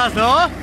dat is